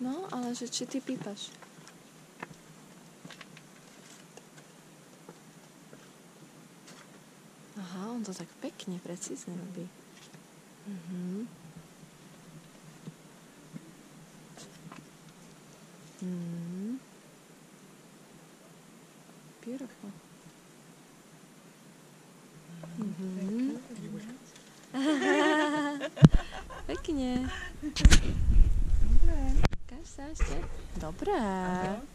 No, ale že či ty pípaš? Aha, on to tak pekne, precízne robí. Mhm. Mhm. Beautiful. Mhm. Pekne. Cześć, cześć. Dobre. Aha.